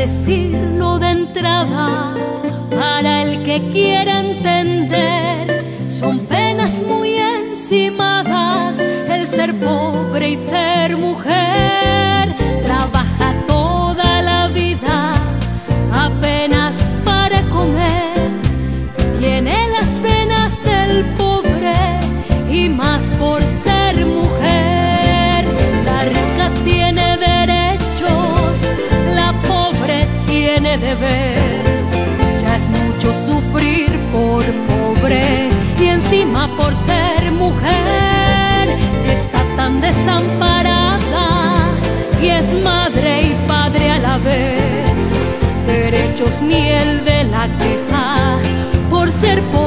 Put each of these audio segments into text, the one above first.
decirlo de entrada, para el que quiera entender, son penas muy encimadas el ser pobre y ser mujer. Trabaja toda la vida apenas para comer, tiene las penas del pobre Ya es mucho sufrir por pobre y encima por ser mujer. Está tan desamparada y es madre y padre a la vez. Derechos ni de la queja por ser pobre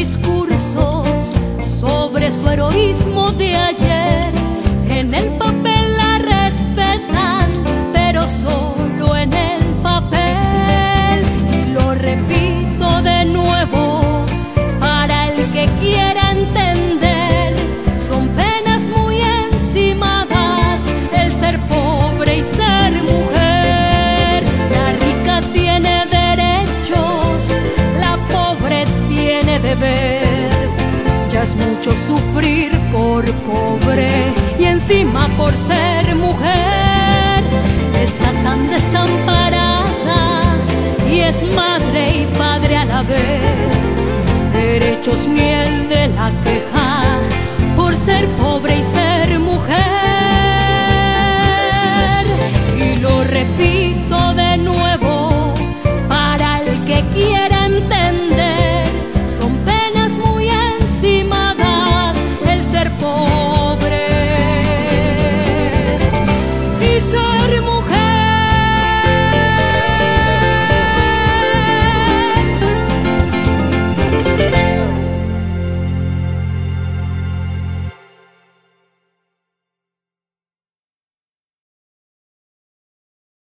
discursos sobre su heroísmo de ayer. En el papel la respetan, pero solo en el papel. Y lo repito Ya es mucho sufrir por pobre y encima por ser mujer. Está tan desamparada y es madre y padre a la vez. Derechos ni de la queja